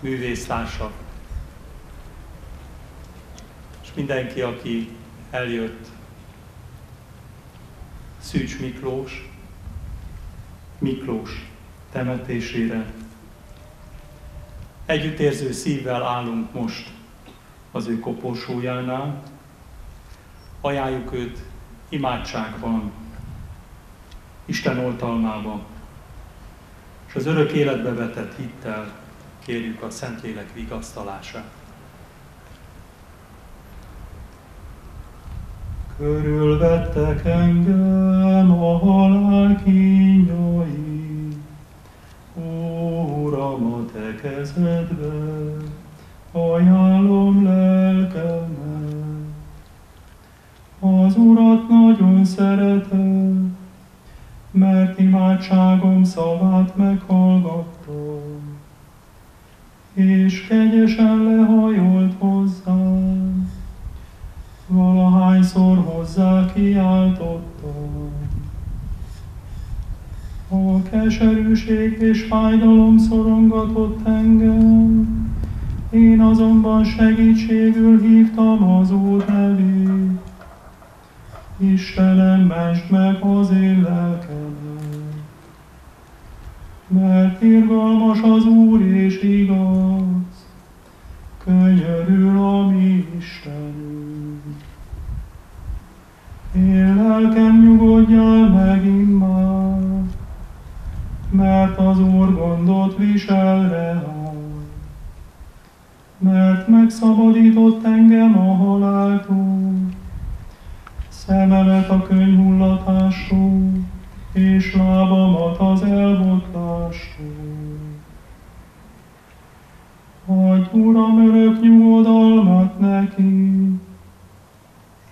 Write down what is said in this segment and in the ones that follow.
művésztársak, és mindenki, aki eljött Szűcs Miklós, Miklós temetésére. Együttérző szívvel állunk most az ő koporsójánál, ajánljuk őt imádságban, Isten oltalmában, és az örök életbe vetett hittel kérjük a Szentlélek vigasztalását. Körülvettek engem a halál kínjai, Uram, a te kezedbe ajánlom lelkemet. Az Urat nagyon szeretem, mert imádságom szavát keserűség és fájdalom szorongatott engem, én azonban segítségül hívtam az Úr nevét. Istenem, mest meg az én lelkemet. Mert irgalmas az Úr és igaz, könyörül a mi Istenünk. Én lelkem nyugodjál meg immár, mert az Úr gondot visel. Mert megszabadított engem a haláltól, szememet a könyhullatásról, és lábamat az elbotlástól. Adj, Uram, örök nyugodalmat neki,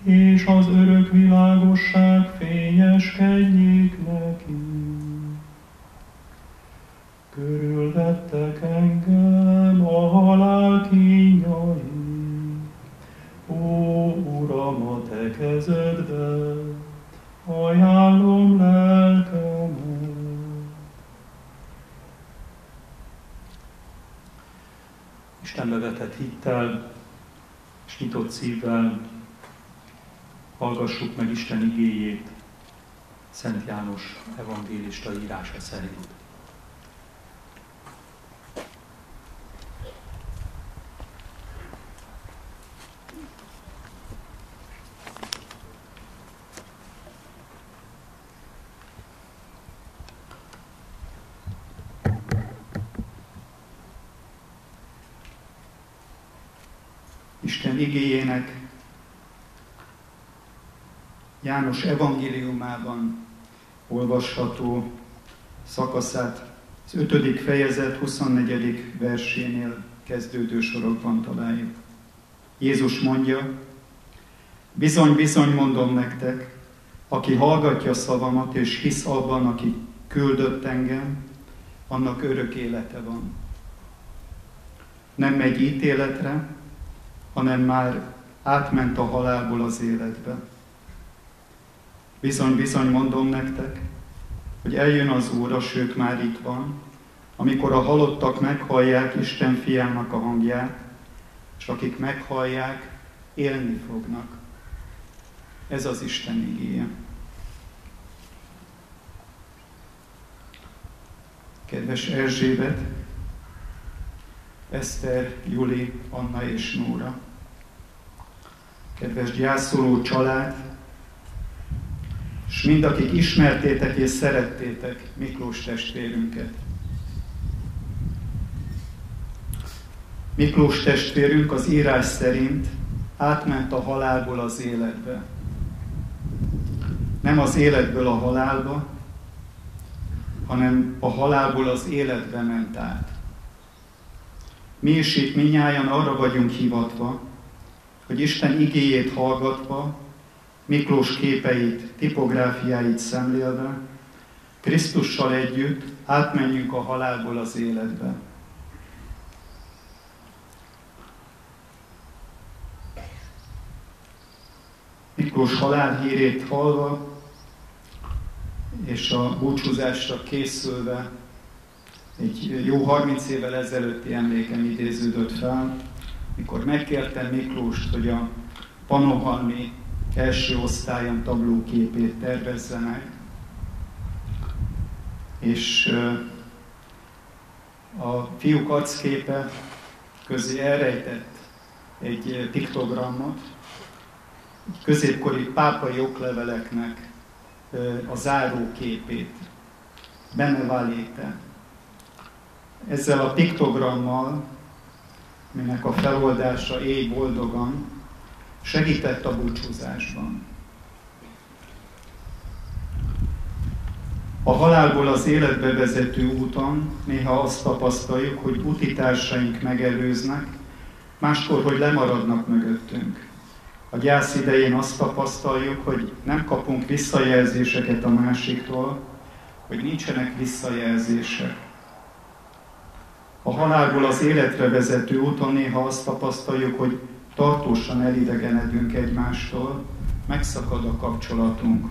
és az örök világosság fényeskedjék neki. Körülvettek engem a halál kínjai, Ó, Uram, a te kezedbe ajánlom lelkemet. Istenbe vetett hittel és nyitott szívvel hallgassuk meg Isten igéjét Szent János evangélista írása szerint. Isten igéjének János evangéliumában olvasható szakaszát az 5. fejezet 24. versénél kezdődő sorokban találjuk. Jézus mondja, bizony, bizony mondom nektek, aki hallgatja szavamat és hisz abban, aki küldött engem, annak örök élete van. Nem megy ítéletre, hanem már átment a halálból az életbe. Bizony, bizony mondom nektek, hogy eljön az óra, sőt már itt van, amikor a halottak meghallják Isten fiának a hangját, és akik meghallják, élni fognak. Ez az Isten igéje. Kedves Erzsébet, Eszter, Juli, Anna és Nóra. Kedves gyászoló család, és mind, akik ismertétek és szerettétek Miklós testvérünket. Miklós testvérünk az írás szerint átment a halálból az életbe. Nem az életből a halálba, hanem a halálból az életbe ment át. Mi is itt minnyáján arra vagyunk hivatva, hogy Isten igéjét hallgatva, Miklós képeit, tipográfiáit szemlélve, Krisztussal együtt átmenjünk a halálból az életbe. Miklós halálhírét hallva, és a búcsúzásra készülve egy jó 30 évvel ezelőtti emlékem idéződött fel, mikor megkértem Miklóst, hogy a Panohalmi első osztályon tablóképét tervezze meg, és a fiúk arcképe közé elrejtett egy piktogramot, középkori pápai okleveleknek a záróképét, Benevaléte. Ezzel a piktogrammal, minek a feloldása éj boldogan, segített a búcsúzásban. A halálból az életbe vezető úton néha azt tapasztaljuk, hogy utitársaink megelőznek, máskor, hogy lemaradnak mögöttünk. A gyász idején azt tapasztaljuk, hogy nem kapunk visszajelzéseket a másiktól, hogy nincsenek visszajelzések. A halálból az életre vezető úton néha azt tapasztaljuk, hogy tartósan elidegenedünk egymástól, megszakad a kapcsolatunk.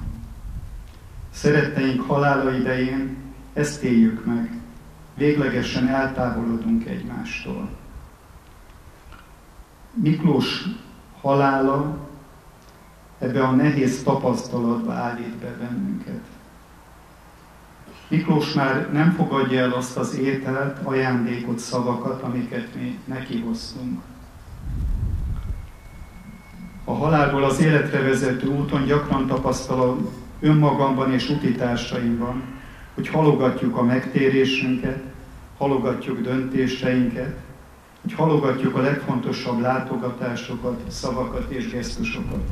Szeretteink halála idején ezt éljük meg, véglegesen eltávolodunk egymástól. Miklós halála ebbe a nehéz tapasztalatba állít be bennünket. Miklós már nem fogadja el azt az ételt, ajándékot, szavakat, amiket mi neki hoztunk. A halálból az életre vezető úton gyakran tapasztalom önmagamban és utitársaimban, hogy halogatjuk a megtérésünket, halogatjuk döntéseinket, hogy halogatjuk a legfontosabb látogatásokat, szavakat és gesztusokat.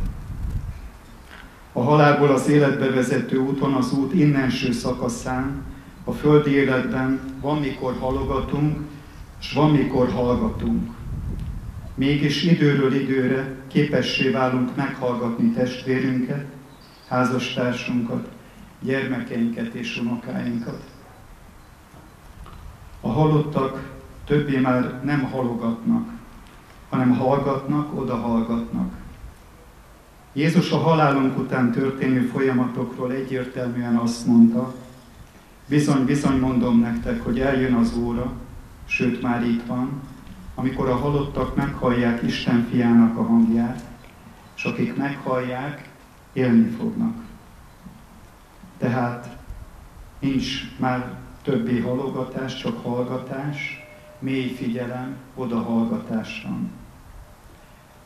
A halálból az életbe vezető úton, az út innenső szakaszán, a földi életben van, mikor halogatunk, és van, mikor hallgatunk. Mégis időről időre képessé válunk meghallgatni testvérünket, házastársunkat, gyermekeinket és unokáinkat. A halottak többé már nem halogatnak, hanem hallgatnak, oda hallgatnak. Jézus a halálunk után történő folyamatokról egyértelműen azt mondta, bizony, bizony mondom nektek, hogy eljön az óra, sőt már itt van, amikor a halottak meghallják Isten fiának a hangját, és akik meghallják, élni fognak. Tehát nincs már többi halogatás, csak hallgatás, mély figyelem, odahallgatás van.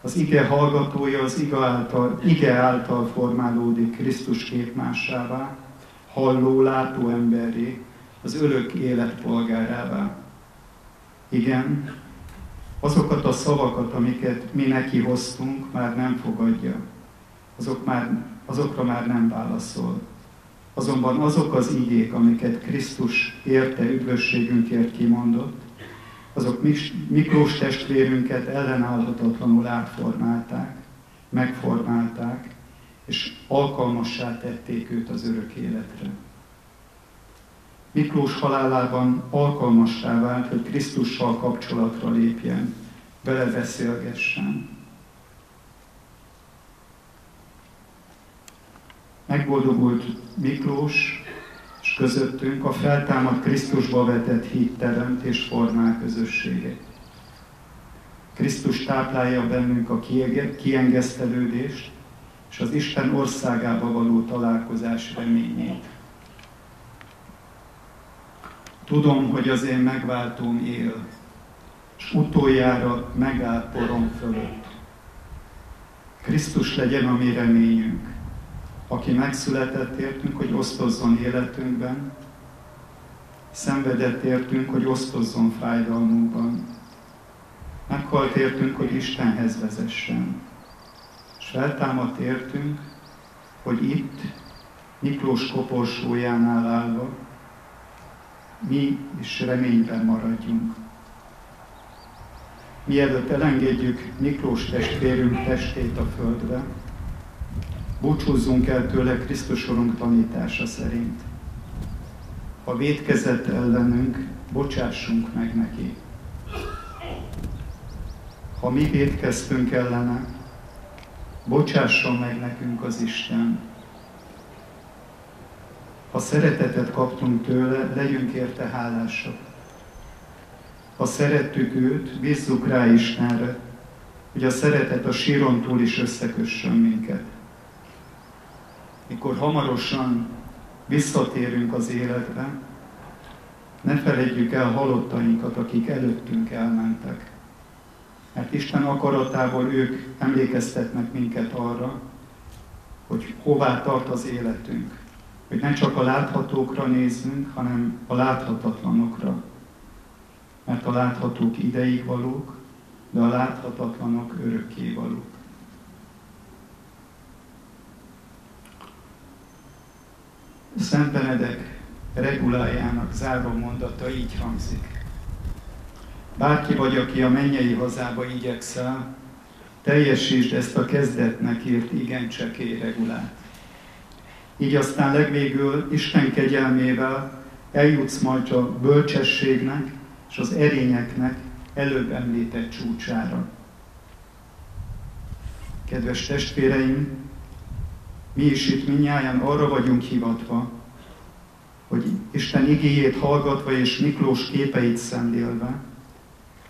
Az ige hallgatója az ige által, ige által formálódik Krisztus képmásává, halló, látó emberré, az örök élet polgárává. Igen, azokat a szavakat, amiket mi neki hoztunk, már nem fogadja. Azok már, azokra már nem válaszol. Azonban azok az igék, amiket Krisztus érte üdvösségünkért kimondott, azok Miklós testvérünket ellenállhatatlanul átformálták, megformálták, és alkalmassá tették őt az örök életre. Miklós halálában alkalmassá vált, hogy Krisztussal kapcsolatra lépjen, vele beszélgessen. Megboldogult Miklós, és közöttünk a feltámad Krisztusba vetett hit teremt és formál közössége. Krisztus táplálja bennünk a kiengesztelődést és az Isten országába való találkozás reményét. Tudom, hogy az én megváltóm él, és utoljára megáll porom fölött. Krisztus legyen a mi reményünk, aki megszületett értünk, hogy osztozzon életünkben, szenvedett értünk, hogy osztozzon fájdalmunkban, meghalt értünk, hogy Istenhez vezessen, és feltámadt értünk, hogy itt, Miklós koporsójánál állva, mi is reményben maradjunk. mielőtt elengedjük Miklós testvérünk testét a földre, búcsúzzunk el tőle Krisztus Urunk tanítása szerint. Ha védkezett ellenünk, bocsássunk meg neki. Ha mi védkeztünk ellene, bocsásson meg nekünk az Isten. Ha szeretetet kaptunk tőle, legyünk érte hálásak. Ha szerettük őt, bízzuk rá Istenre, hogy a szeretet a síron túl is összekössön minket. Mikor hamarosan visszatérünk az életbe, ne felejtjük el halottainkat, akik előttünk elmentek. Mert Isten akaratából ők emlékeztetnek minket arra, hogy hová tart az életünk. Hogy ne csak a láthatókra nézzünk, hanem a láthatatlanokra. Mert a láthatók ideig valók, de a láthatatlanok örökké valók. Szent Benedek regulájának záró mondata így hangzik. Bárki vagy, aki a mennyei hazába igyekszel, teljesítsd ezt a kezdetnek írt igen csekély regulát. Így aztán legvégül Isten kegyelmével eljutsz majd a bölcsességnek és az erényeknek előbb említett csúcsára. Kedves testvéreim, mi is itt minnyáján arra vagyunk hivatva, hogy Isten igéjét hallgatva és Miklós képeit szemlélve,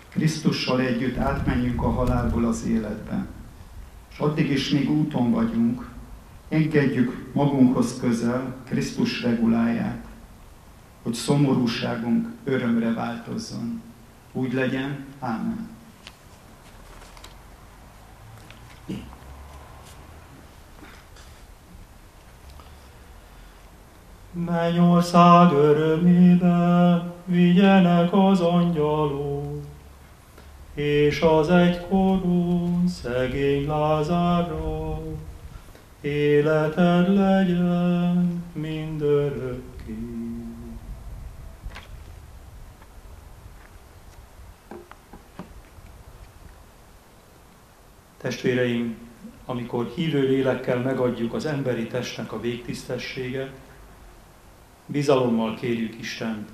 Krisztussal együtt átmenjünk a halálból az életbe. És addig is még úton vagyunk, engedjük magunkhoz közel Krisztus reguláját, hogy szomorúságunk örömre változzon. Úgy legyen. Ámen. Mennyország örömébe vigyenek az angyalok, és az egykorú szegény Lázárra életed legyen mindörökké. Testvéreim, amikor hívő lélekkel megadjuk az emberi testnek a végtisztességet, bizalommal kérjük Istent,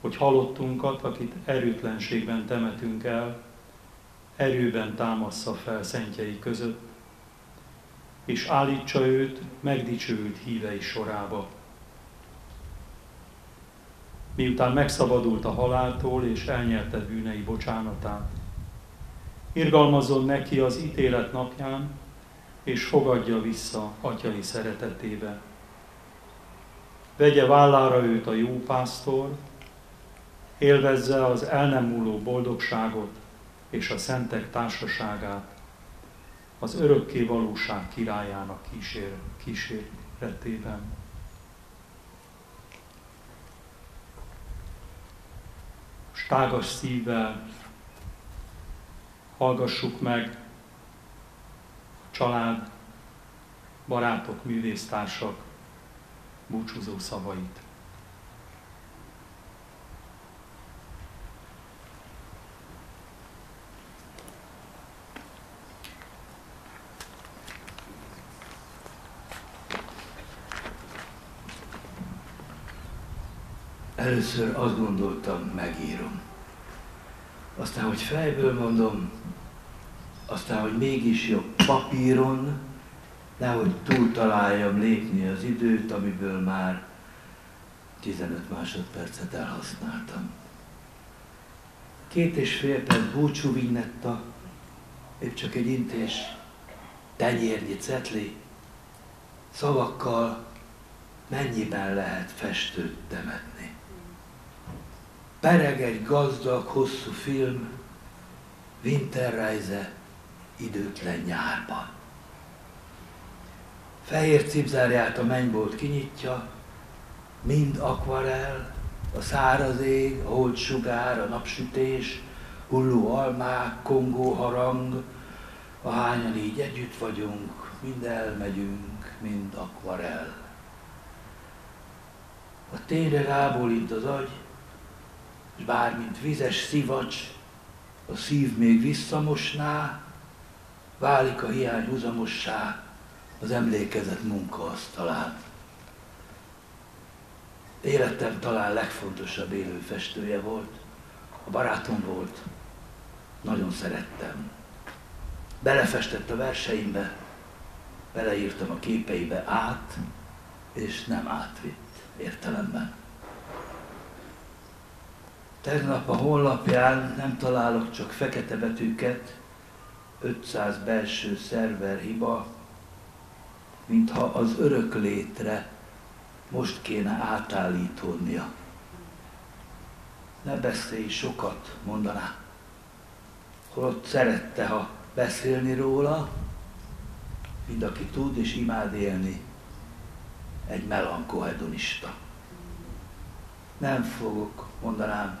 hogy halottunkat, akit erőtlenségben temetünk el, erőben támassza fel szentjei között, és állítsa őt megdicsőült hívei sorába. Miután megszabadult a haláltól és elnyerte bűnei bocsánatát, irgalmazzon neki az ítélet napján, és fogadja vissza atyai szeretetébe. Vegye vállára őt a jó pásztor, élvezze az el nem múló boldogságot és a szentek társaságát, az örökké valóság királyának kísér, kísérletében. Stágas szívvel hallgassuk meg a család, barátok, művésztársak búcsúzó szavait. Először azt gondoltam, megírom. Aztán, hogy fejből mondom, aztán, hogy mégis jobb papíron, nehogy túl találjam lépni az időt, amiből már 15 másodpercet elhasználtam. Két és fél perc búcsú vignetta, épp csak egy intés, tenyérnyi cetli, szavakkal mennyiben lehet festőt temetni. Pereg egy gazdag, hosszú film, Winterreise időtlen nyárban. Fehér cipzárját a mennybolt kinyitja, mind akvarel, a száraz ég, a holt sugár, a napsütés, hulló almák, kongó harang, hányan így együtt vagyunk, mind elmegyünk, mind akvarel. A tére rábólint az agy, és bármint vizes szivacs, a szív még visszamosná, válik a hiány húzamossá az emlékezet munkaasztalán. Életem talán legfontosabb élő festője volt, a barátom volt, nagyon szerettem. Belefestett a verseimbe, beleírtam a képeibe át, és nem átvitt értelemben. Tegnap a honlapján nem találok csak fekete betűket, 500 belső szerver hiba, mintha az örök létre most kéne átállítódnia. Ne beszélj sokat, mondaná. Holott szerette, ha beszélni róla, mind aki tud és imád élni, egy melankohedonista. Nem fogok, mondanám,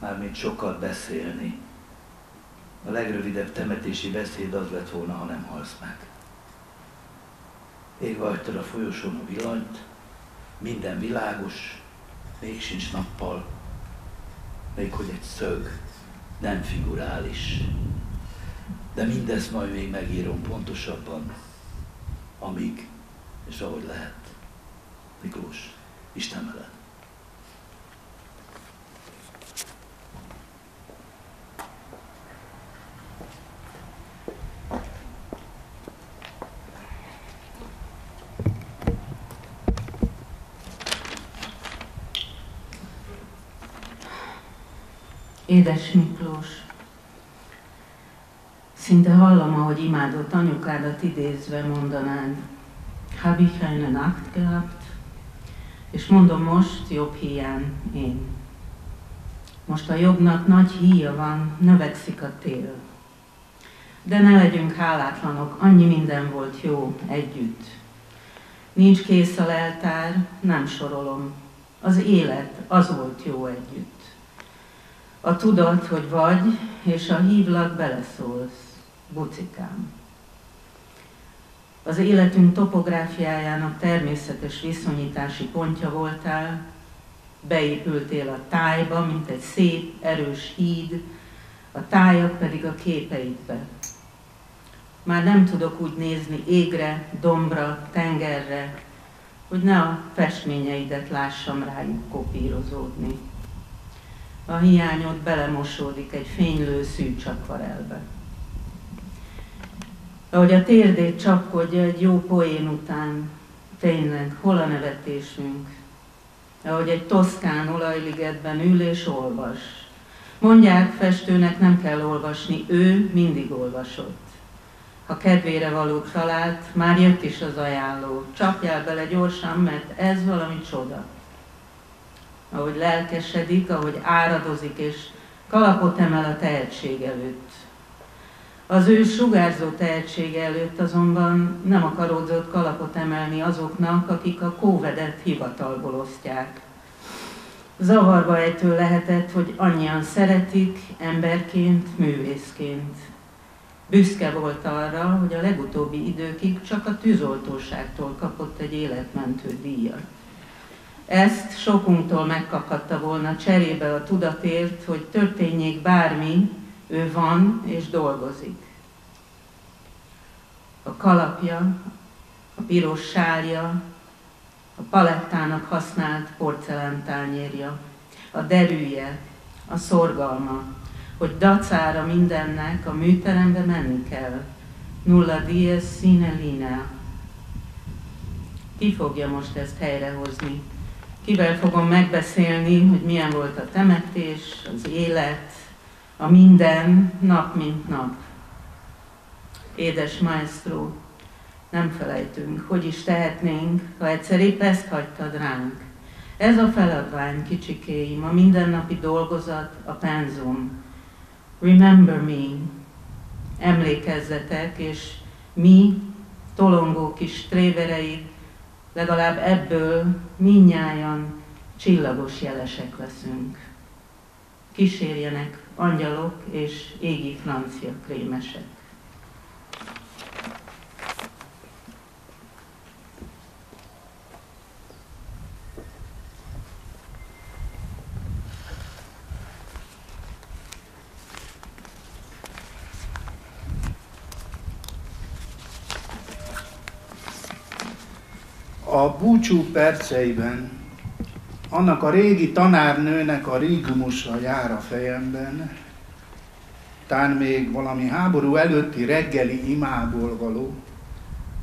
mármint sokat beszélni. A legrövidebb temetési beszéd az lett volna, ha nem halsz meg. Ég hagytad a folyosón a villanyt, minden világos, még sincs nappal, még hogy egy szög, nem figurális. De mindezt majd még megírom pontosabban, amíg és ahogy lehet. Miklós, Isten veled. Édes Miklós, szinte hallom, ahogy imádott anyukádat idézve mondanád, habe ich eine Nacht gehabt, és mondom most, jobb hiány én. Most a jobbnak nagy híja van, növekszik a tél. De ne legyünk hálátlanok, annyi minden volt jó együtt. Nincs kész a leltár, nem sorolom. Az élet, az volt jó együtt. A tudat, hogy vagy, és a hívlak beleszólsz, bucikám. Az életünk topográfiájának természetes viszonyítási pontja voltál, beépültél a tájba, mint egy szép, erős híd, a tájak pedig a képeidbe. Már nem tudok úgy nézni égre, dombra, tengerre, hogy ne a festményeidet lássam rájuk kopírozódni a hiányod belemosódik egy fénylő szűcs akvarelbe. Ahogy a térdét csapkodja egy jó poén után, tényleg, hol a nevetésünk? Ahogy egy toszkán olajligetben ül és olvas. Mondják, festőnek nem kell olvasni, ő mindig olvasott. Ha kedvére való talált, már jött is az ajánló. Csapjál bele gyorsan, mert ez valami csoda ahogy lelkesedik, ahogy áradozik és kalapot emel a tehetség előtt. Az ő sugárzó tehetsége előtt azonban nem akaródzott kalapot emelni azoknak, akik a kóvedet hivatalból osztják. Zavarba ejtő lehetett, hogy annyian szeretik, emberként, művészként. Büszke volt arra, hogy a legutóbbi időkig csak a tűzoltóságtól kapott egy életmentő díjat. Ezt sokunktól megkaphatta volna cserébe a tudatért, hogy történjék bármi, ő van és dolgozik. A kalapja, a piros sálja, a palettának használt porcelántányérja, a derűje, a szorgalma, hogy dacára mindennek a műterembe menni kell. Nulla dies sine linea. Ki fogja most ezt helyrehozni? Kivel fogom megbeszélni, hogy milyen volt a temetés, az élet, a minden, nap mint nap. Édes maestro, nem felejtünk, hogy is tehetnénk, ha egyszer épp ezt hagytad ránk. Ez a feladvány, kicsikéim, a mindennapi dolgozat, a penzum. Remember me, emlékezzetek, és mi, tolongó kis trévereid, legalább ebből minnyájan csillagos jelesek leszünk. Kísérjenek angyalok és égi francia krémesek. A búcsú perceiben annak a régi tanárnőnek a rigumusa jár a fejemben, tán még valami háború előtti reggeli imából való,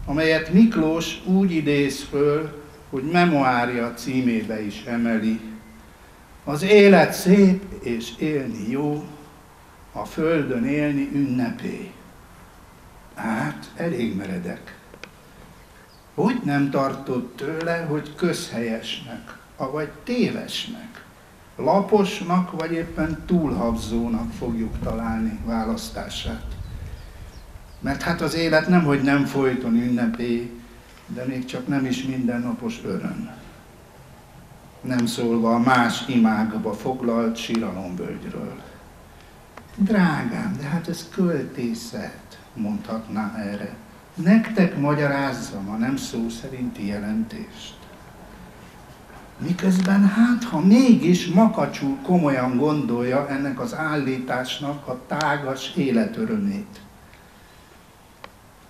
amelyet Miklós úgy idéz föl, hogy memoárja címébe is emeli. Az élet szép és élni jó, a földön élni ünnepé. Hát, elég meredek. Hogy nem tartott tőle, hogy közhelyesnek, avagy tévesnek, laposnak, vagy éppen túlhabzónak fogjuk találni választását. Mert hát az élet nem, hogy nem folyton ünnepé, de még csak nem is mindennapos öröm. Nem szólva a más imágba foglalt síralombölgyről. Drágám, de hát ez költészet, mondhatná erre. Nektek magyarázzam a nem szó szerinti jelentést. Miközben hát, ha mégis makacsul komolyan gondolja ennek az állításnak a tágas életörömét.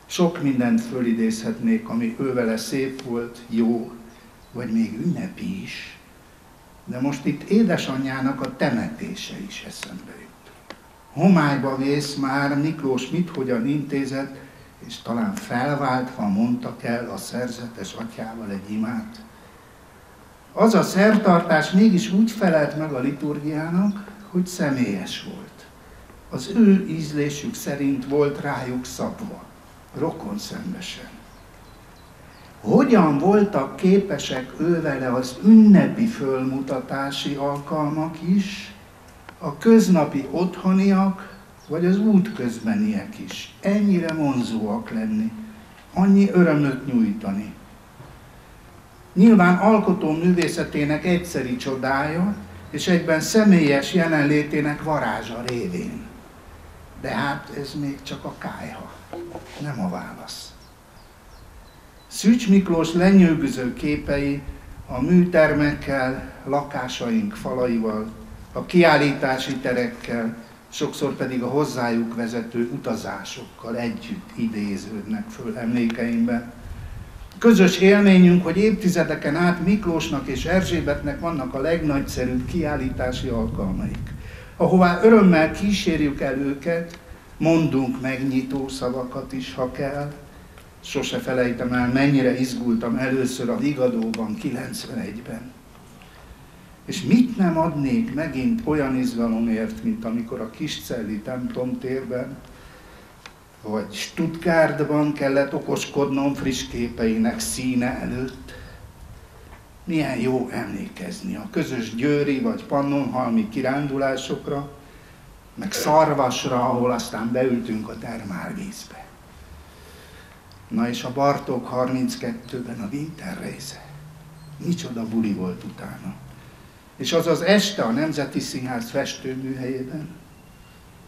Sok mindent fölidézhetnék, ami ővele szép volt, jó, vagy még ünnepi is. De most itt édesanyjának a temetése is eszembe jut. Homályba vész már Miklós mit hogyan intézett, és talán felváltva mondtak el a szerzetes atyával egy imát. Az a szertartás mégis úgy felelt meg a liturgiának, hogy személyes volt. Az ő ízlésük szerint volt rájuk szabva rokon szembesen. Hogyan voltak képesek ővele az ünnepi fölmutatási alkalmak is, a köznapi otthoniak, vagy az útközbeniek is ennyire vonzóak lenni, annyi örömöt nyújtani. Nyilván alkotó művészetének egyszeri csodája, és egyben személyes jelenlétének varázsa révén. De hát ez még csak a kájha nem a válasz. Szűcs Miklós lenyűgöző képei a műtermekkel, lakásaink falaival, a kiállítási terekkel, sokszor pedig a hozzájuk vezető utazásokkal együtt idéződnek föl emlékeimben. Közös élményünk, hogy évtizedeken át Miklósnak és Erzsébetnek vannak a legnagyszerűbb kiállítási alkalmaik, ahová örömmel kísérjük el őket, mondunk megnyitó szavakat is, ha kell. Sose felejtem el, mennyire izgultam először a Vigadóban 91-ben. És mit nem adnék megint olyan izgalomért, mint amikor a Kiscelli templom térben, vagy Stuttgartban kellett okoskodnom friss képeinek színe előtt. Milyen jó emlékezni a közös győri vagy pannonhalmi kirándulásokra, meg szarvasra, ahol aztán beültünk a termálvízbe. Na és a Bartók 32-ben a Winter. Micsoda buli volt utána. És az az este a Nemzeti Színház festőműhelyében,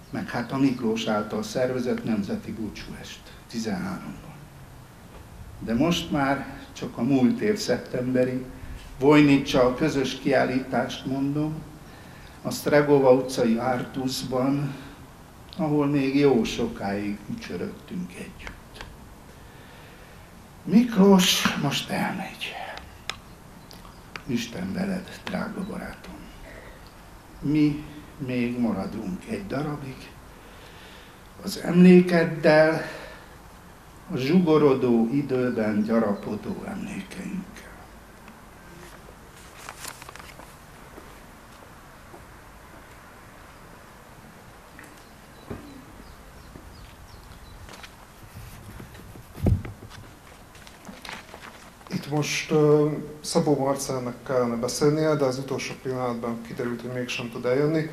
meg hát a Miklós által szervezett Nemzeti Búcsúest 13-ban. De most már csak a múlt év szeptemberi, Vojnicsa a közös kiállítást mondom, a Stregova utcai Artusban, ahol még jó sokáig ücsörögtünk együtt. Miklós most elmegy. Isten veled, drága barátom. Mi még maradunk egy darabig, az emlékeddel, a zsugorodó időben gyarapodó emlékeink. Most uh, Szabó Marcelnek kellene beszélnie, de az utolsó pillanatban kiderült, hogy mégsem tud eljönni,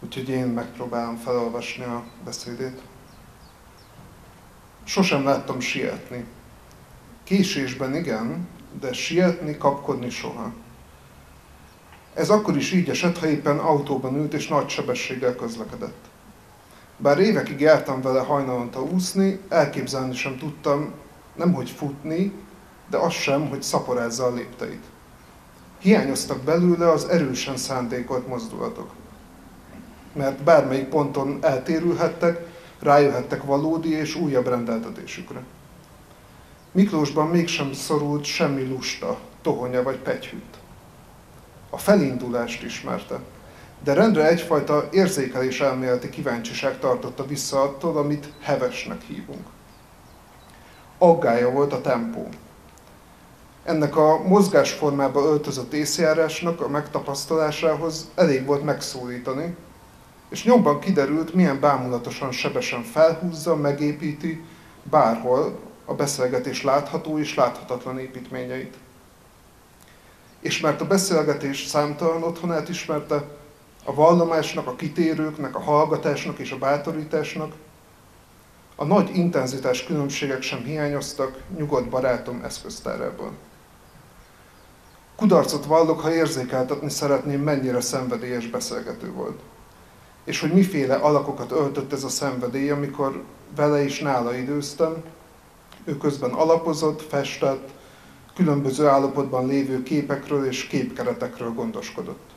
úgyhogy én megpróbálom felolvasni a beszédét. Sosem láttam sietni. Késésben igen, de sietni, kapkodni soha. Ez akkor is így esett, ha éppen autóban ült és nagy sebességgel közlekedett. Bár évekig jártam vele hajnalonta úszni, elképzelni sem tudtam, nem hogy futni, de az sem, hogy szaporázza a lépteit. Hiányoztak belőle az erősen szándékolt mozdulatok. Mert bármelyik ponton eltérülhettek, rájöhettek valódi és újabb rendeltetésükre. Miklósban mégsem szorult semmi lusta, tohonya vagy pegyhűt. A felindulást ismerte, de rendre egyfajta érzékelés elméleti kíváncsiság tartotta vissza attól, amit hevesnek hívunk. Aggája volt a tempó. Ennek a mozgásformába öltözött észjárásnak a megtapasztalásához elég volt megszólítani, és nyomban kiderült, milyen bámulatosan sebesen felhúzza, megépíti bárhol a beszélgetés látható és láthatatlan építményeit. És mert a beszélgetés számtalan otthonát ismerte, a vallomásnak, a kitérőknek, a hallgatásnak és a bátorításnak, a nagy intenzitás különbségek sem hiányoztak nyugodt barátom eszköztárából. Kudarcot vallok, ha érzékeltetni szeretném, mennyire szenvedélyes beszélgető volt. És hogy miféle alakokat öltött ez a szenvedély, amikor vele is nála időztem, ő közben alapozott, festett, különböző állapotban lévő képekről és képkeretekről gondoskodott.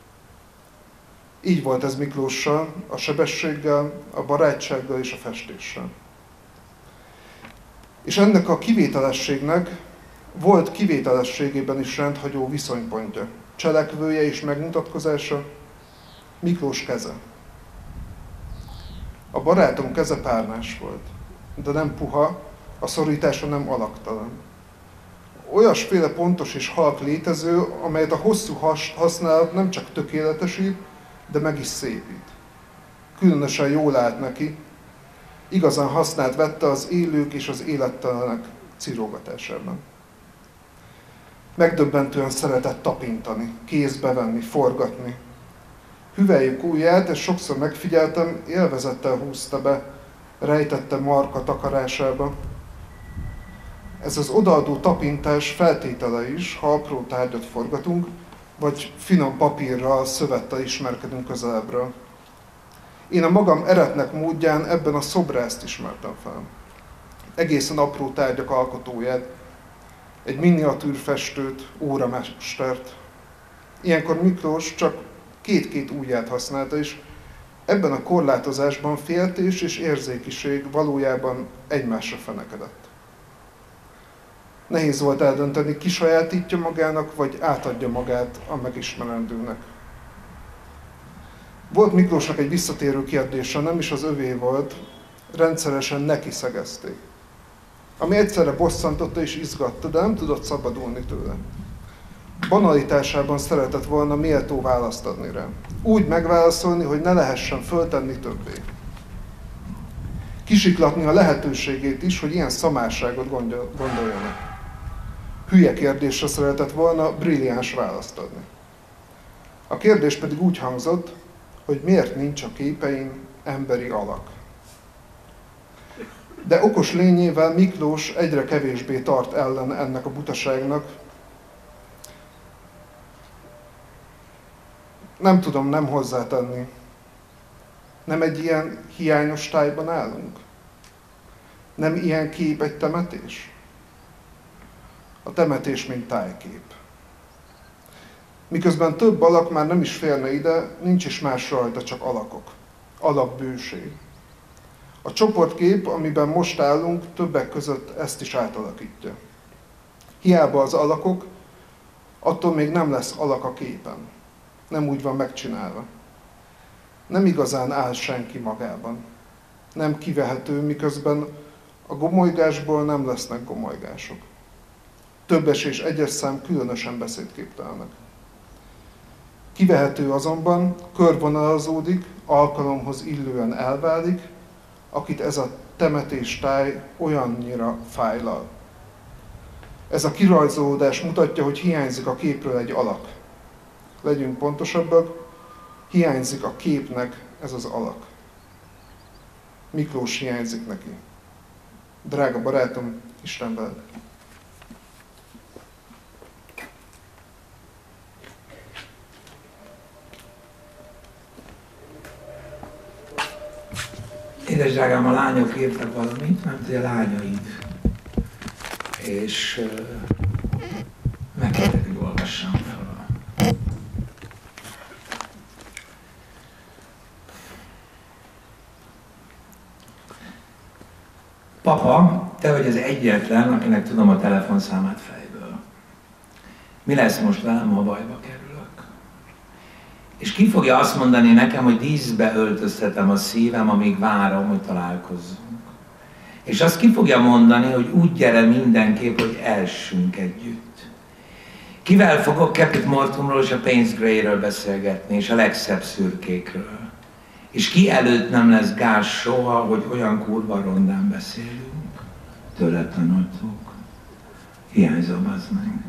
Így volt ez Miklóssal, a sebességgel, a barátsággal és a festéssel. És ennek a kivételességnek volt kivételességében is rendhagyó viszonypontja, cselekvője és megmutatkozása, Miklós keze. A barátom keze párnás volt, de nem puha, a szorítása nem alaktalan. Olyasféle pontos és halk létező, amelyet a hosszú használat nem csak tökéletesít, de meg is szépít. Különösen jól állt neki, igazán használt vette az élők és az élettelenek cirógatásában. Megdöbbentően szeretett tapintani, kézbe venni, forgatni. Hüvelyük ujját, és sokszor megfigyeltem, élvezettel húzta be, rejtette marka takarásába. Ez az odaadó tapintás feltétele is, ha apró tárgyat forgatunk, vagy finom papírral, szövettel ismerkedünk közelebbről. Én a magam eretnek módján ebben a szobrászt ismertem fel. Egészen apró tárgyak alkotóját, egy miniatűrfestőt, óramestert. Ilyenkor Miklós csak két-két ujját használta, és ebben a korlátozásban féltés és érzékiség valójában egymásra fenekedett. Nehéz volt eldönteni, ki sajátítja magának, vagy átadja magát a megismerendőnek. Volt Miklósnak egy visszatérő kérdése, nem is az övé volt, rendszeresen neki szegezték. Ami egyszerre bosszantotta és izgatta, de nem tudott szabadulni tőle. Banalitásában szeretett volna méltó választ adni rá. Úgy megválaszolni, hogy ne lehessen föltenni többé. Kisiklatni a lehetőségét is, hogy ilyen szamárságot gondoljanak. Hülye kérdésre szeretett volna brilliáns választ adni. A kérdés pedig úgy hangzott, hogy miért nincs a képeim emberi alak. De okos lényével Miklós egyre kevésbé tart ellen ennek a butaságnak. Nem tudom nem hozzátenni. Nem egy ilyen hiányos tájban állunk? Nem ilyen kép egy temetés? A temetés, mint tájkép. Miközben több alak már nem is férne ide, nincs is más rajta, csak alakok. Alakbőség. A csoportkép, amiben most állunk, többek között ezt is átalakítja. Hiába az alakok, attól még nem lesz alak a képen. Nem úgy van megcsinálva. Nem igazán áll senki magában. Nem kivehető, miközben a gomolygásból nem lesznek gomolygások. Többes és egyes szám különösen beszédképtelenek. Kivehető azonban, körvonalazódik, alkalomhoz illően elválik, akit ez a temetéstáj olyannyira fájlal. Ez a kirajzolódás mutatja, hogy hiányzik a képről egy alak. Legyünk pontosabbak, hiányzik a képnek ez az alak. Miklós hiányzik neki. Drága barátom, Isten veled! Édes drágám, a lányok írtak valamit, mert ugye lányaid. És uh, megkértek, hogy olvassam fel. Papa te vagy az egyetlen, akinek tudom a telefonszámát fejből. Mi lesz most velem, ha bajba kerülök? És ki fogja azt mondani nekem, hogy díszbe öltöztetem a szívem, amíg várom, hogy találkozzunk. És azt ki fogja mondani, hogy úgy gyere mindenképp, hogy elsünk együtt. Kivel fogok Capit Mortumról és a Payne's Grey-ről beszélgetni, és a legszebb szürkékről. És ki előtt nem lesz gáz soha, hogy olyan kurva rondán beszélünk. Tőle tanultuk. Hiányzom az meg.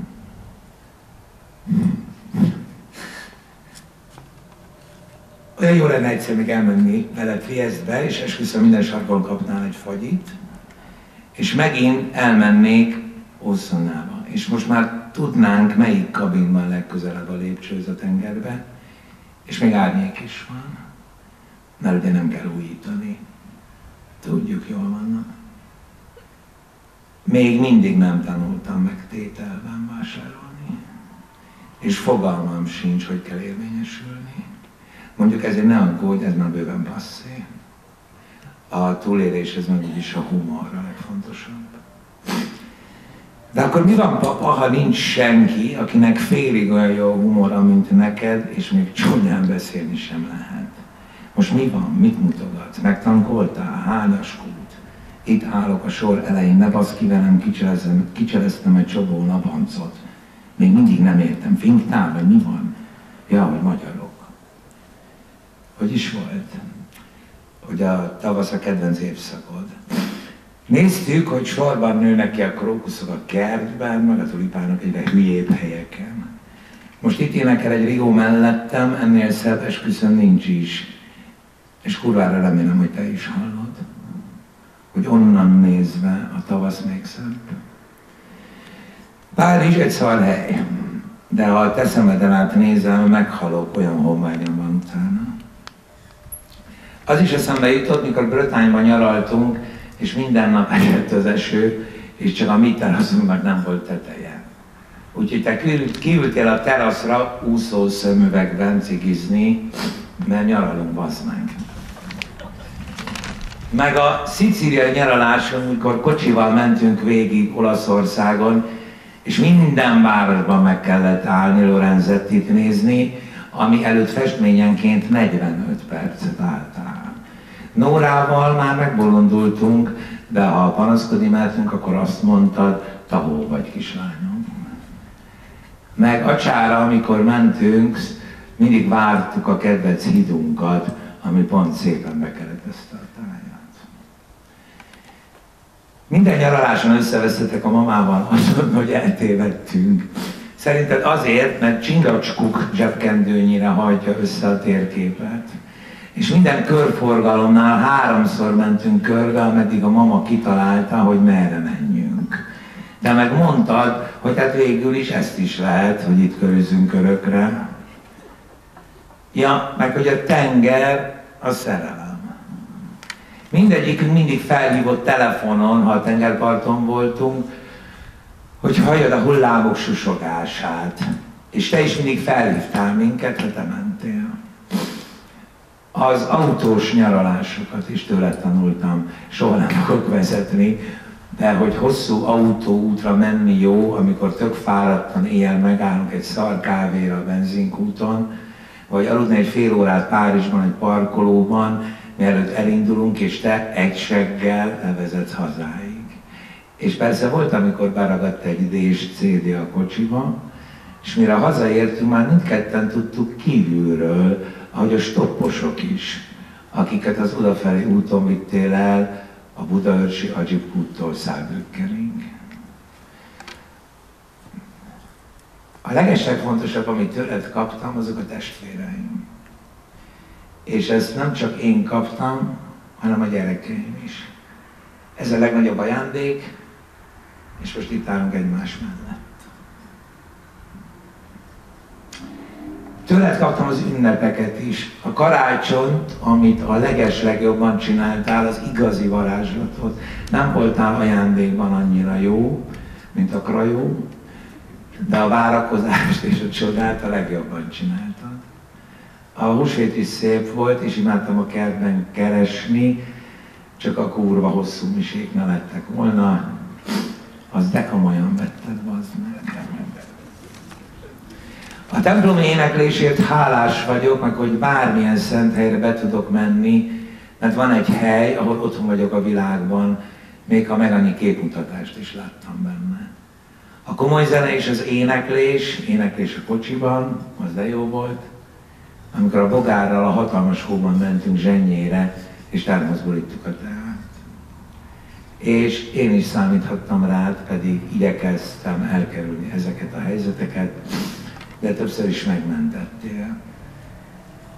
Olyan jó lenne egyszer még elmenni veled Triestbe, és esküszöm minden sarkon kapnál egy fagyit, és megint elmennék Osszonába. És most már tudnánk, melyik kabinban legközelebb a lépcsőz a tengerbe, és még árnyék is van, mert ugye nem kell újítani. Tudjuk, jól vannak. Még mindig nem tanultam meg tételben vásárolni, és fogalmam sincs, hogy kell érvényesülni. Mondjuk ezért ne aggódj, ez már bőven passzé. A túléléshez meg úgyis a humor a legfontosabb. De akkor mi van, papa, ha nincs senki, akinek félig olyan jó humora, mint neked, és még csúnyán beszélni sem lehet? Most mi van? Mit mutogatsz? Megtankoltál? Hányas kút? Itt állok a sor elején, ne basz ki velem, kicseleztem egy csobó napancot. Még mindig nem értem. Finktál, vagy mi van? Ja, hogy magyarok. Hogy is volt? Hogy a tavasz a kedvenc évszakod. Néztük, hogy sorban nőnek ki a krókuszok a kertben, meg a tulipánok egyre hülyébb helyeken. Most itt énekel egy rigó mellettem, ennél szebb esküszöm nincs is. És kurvára remélem, hogy te is hallod, hogy onnan nézve a tavasz még szebb. Párizs egy szar hely, de ha a te szemeden át nézem, meghalok, olyan homályom van utána. Az is eszembe jutott, mikor Brötányban nyaraltunk, és minden nap esett az eső, és csak a mi teraszunknak nem volt teteje. Úgyhogy te kiültél a teraszra úszó szemüvegben cigizni, mert nyaralunk, bazd meg. Meg a szicíliai nyaraláson, amikor kocsival mentünk végig Olaszországon, és minden városban meg kellett állni Lorenzettit nézni, ami előtt festményenként 45 percet álltál. Nórával már megbolondultunk, de ha panaszkodni mertünk, akkor azt mondtad, tahó vagy kislányom. Meg a csára, amikor mentünk, mindig vártuk a kedvenc hidunkat, ami pont szépen bekeretezte a táját. Minden nyaraláson összeveszetek a mamával azon, hogy eltévedtünk. Szerinted azért, mert csingacskuk zsebkendőnyire hajtja össze a térképet. És minden körforgalomnál háromszor mentünk körbe, ameddig a mama kitalálta, hogy merre menjünk. De meg mondtad, hogy hát végül is ezt is lehet, hogy itt körözünk körökre. Ja, meg hogy a tenger a szerelem. Mindegyikünk mindig felhívott telefonon, ha a tengerparton voltunk, hogy halljad a hullámok susogását. És te is mindig felhívtál minket, ha te mentél. Az autós nyaralásokat is tőle tanultam, soha nem fogok vezetni, de hogy hosszú autóútra menni jó, amikor tök fáradtan éjjel megállunk egy szar kávéra a benzinkúton, vagy aludni egy fél órát Párizsban egy parkolóban, mielőtt elindulunk, és te egy seggel levezetsz hazáig. És persze volt, amikor beragadt egy DS CD a kocsiba, és mire hazaértünk, már mindketten tudtuk kívülről, ahogy a stopposok is, akiket az odafelé úton vittél el a Budaörsi Agyib úttól Szábrückering. A legeslegfontosabb, amit tőled kaptam, azok a testvéreim. És ezt nem csak én kaptam, hanem a gyerekeim is. Ez a legnagyobb ajándék, és most itt állunk egymás mellett. Tőled kaptam az ünnepeket is, a karácsonyt, amit a leges legjobban csináltál, az igazi varázslatot. Nem voltál ajándékban annyira jó, mint a krajó, de a várakozást és a csodát a legjobban csináltad. A húsvét is szép volt, és imádtam a kertben keresni, csak a kurva hosszú misék ne lettek volna, az de komolyan vetted, az meg. A templom éneklésért hálás vagyok, meg hogy bármilyen szent helyre be tudok menni, mert van egy hely, ahol otthon vagyok a világban, még ha meg annyi képmutatást is láttam benne. A komoly zene és az éneklés, éneklés a kocsiban, az de jó volt. Amikor a bogárral a hatalmas hóban mentünk zsennyére, és termoszból ittuk a teát. És én is számíthattam rád, pedig igyekeztem elkerülni ezeket a helyzeteket, de többször is megmentettél.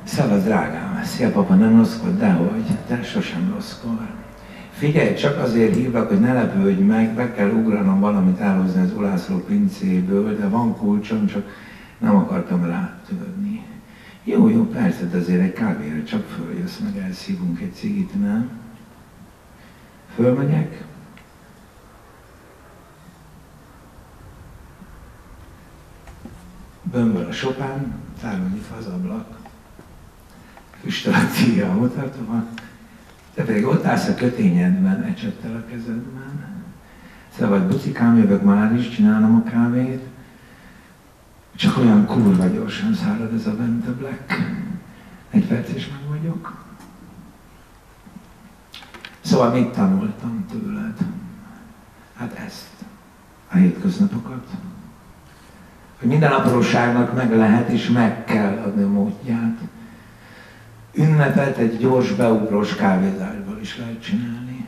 Szava drágám, szia papa, nem rosszkod, dehogy, te sosem rosszkor. Figyelj, csak azért hívlak, hogy ne lepődj meg, be kell ugranom valamit elhozni az Ulászló pincéből, de van kulcsom, csak nem akartam rátörni. Jó, jó, persze, de azért egy kávéra csak följössz, meg elszívunk egy cigit, nem? Fölmegyek? Bömböl a sopán, tárolnyitva az ablak. Füstöl a tíja a mutatva. Te pedig ott állsz a kötényedben, ecsettel a kezedben. Szóval bucikám, jövök már is, csinálom a kávét. Csak olyan kurva gyorsan szárad ez a Bente Black. Egy perc és meg vagyok. Szóval mit tanultam tőled? Hát ezt, a hétköznapokat. Hogy minden apróságnak meg lehet és meg kell adni a módját. Ünnepet egy gyors beugrós kávézásból is lehet csinálni.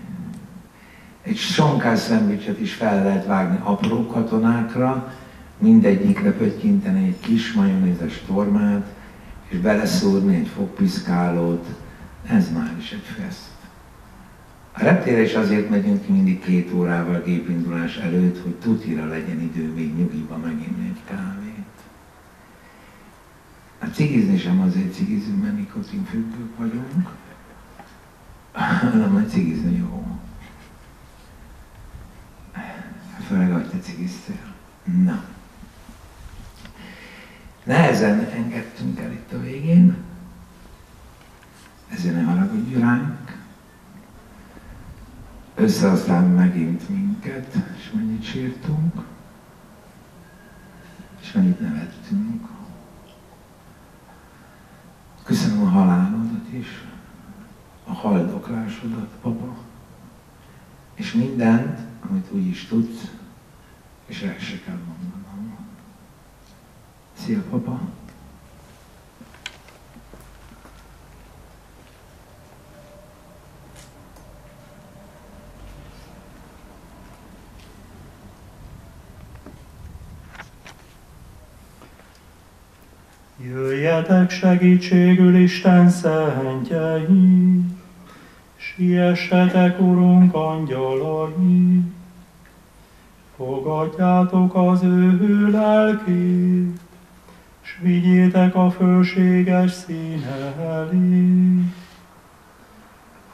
Egy sonkás szendvicset is fel lehet vágni apró katonákra, mindegyikre pöttyinteni egy kis majonézes formát, és beleszúrni egy fogpiszkálót, ez már is egy fest. A reptére is azért megyünk ki mindig két órával gépindulás előtt, hogy tutira legyen idő még nyugiba meginni egy kávét. A cigizni sem azért cigizünk, mert nikotin függők vagyunk, hanem hogy cigizni jó. Főleg, hogy te cigiztél. Na. Nehezen engedtünk el itt a végén, ezért ne haragudj ránk. Össze megint minket, és mennyit sírtunk, és mennyit nevettünk. Köszönöm a halálodat is, a haldoklásodat, papa, és mindent, amit úgy is tudsz, és el se kell mondanom. Szia, papa! Jöjjetek segítségül Isten szentjei, siessetek, Urunk, angyalai, fogadjátok az ő lelkét, s vigyétek a fölséges színe elé.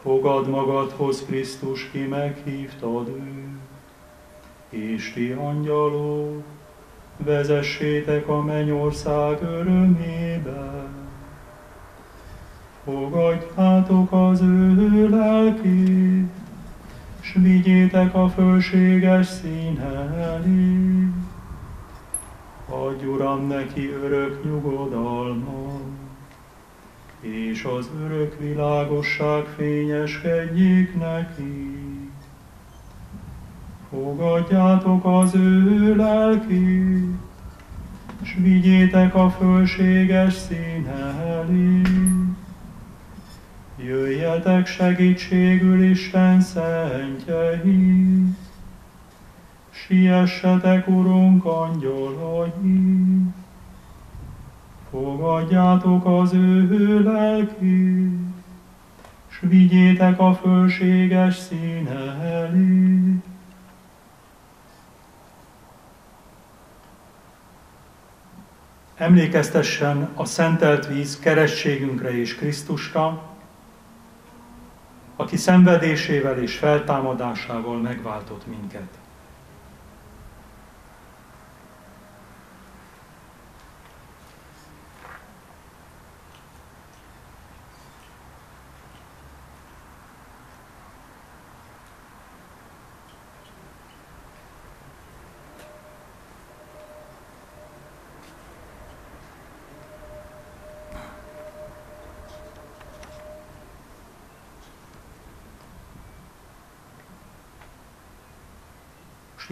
Fogad magadhoz Krisztus, ki meghívtad őt, és ti angyalok, vezessétek a mennyország örömébe. Fogadjátok az ő lelkét, s vigyétek a fölséges színe elé. Adj Uram neki örök nyugodalmat, és az örök világosság fényeskedjék neki. Fogadjátok az ő lelkét, s vigyétek a fölséges színe elé. Jöjjetek segítségül Isten szentjei, siessetek, Urunk, angyalai, fogadjátok az ő lelkét, s vigyétek a fölséges színe elé. Emlékeztessen a szentelt víz keresztségünkre és Krisztusra, aki szenvedésével és feltámadásával megváltott minket.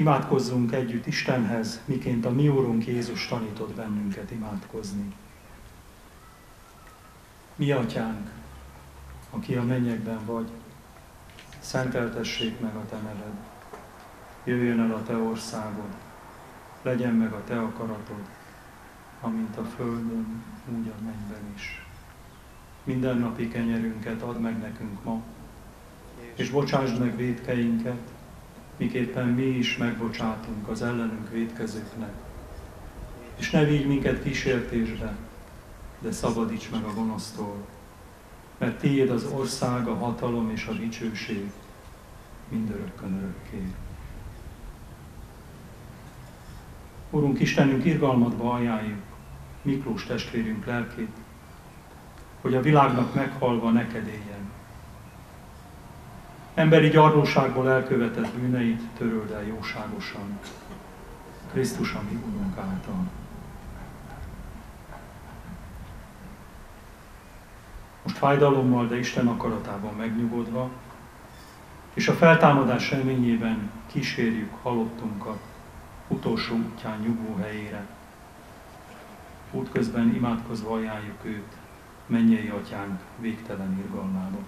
Imádkozzunk együtt Istenhez, miként a mi Úrunk Jézus tanított bennünket imádkozni. Mi atyánk, aki a mennyekben vagy, szenteltessék meg a te neved. Jöjjön el a te országod, legyen meg a te akaratod, amint a földön, úgy a mennyben is. Minden napi kenyerünket add meg nekünk ma, és bocsásd meg védkeinket, miképpen mi is megbocsátunk az ellenünk védkezőknek. És ne vigy minket kísértésbe, de szabadíts meg a gonosztól, mert tiéd az ország, a hatalom és a dicsőség mindörökkön örökké. Urunk Istenünk, irgalmadba ajánljuk Miklós testvérünk lelkét, hogy a világnak meghalva neked éljen. Emberi gyarlóságból elkövetett bűneit töröld el jóságosan, Krisztus, ami Urunk által. Most fájdalommal, de Isten akaratában megnyugodva, és a feltámadás reményében kísérjük halottunkat utolsó útján nyugvó helyére. Útközben imádkozva ajánljuk őt, mennyei atyánk végtelen irgalmába.